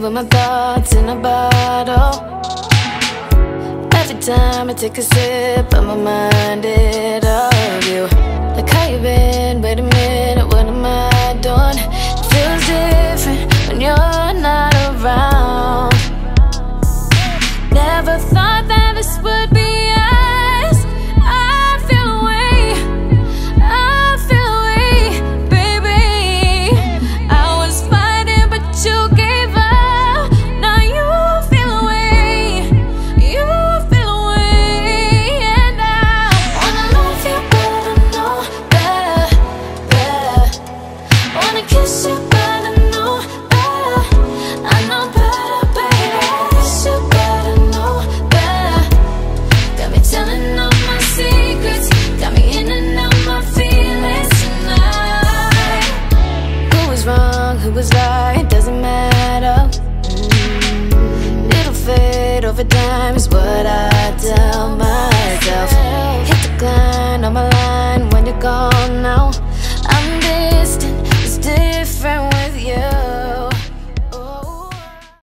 with my thoughts in a bottle. Every time I take a sip, I'm reminded of you. Like how you been? Wait a minute, what am I doing? It feels different when you're not around. Never thought that this would be Who was right? Doesn't matter. It'll fade over time, is what I tell myself. Hit the grind on my line when you're gone.